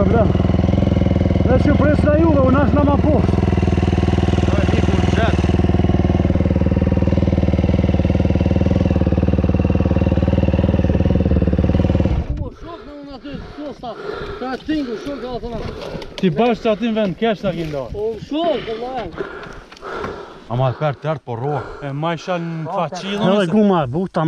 kërë bre Dhe që pres nga juve, unë është nga ma poshtë Ti bashkë që ati vend kesh të gjindar O në shokë, o lajnë A kërë të po rohë E ma i në Në dhe guma, buhtë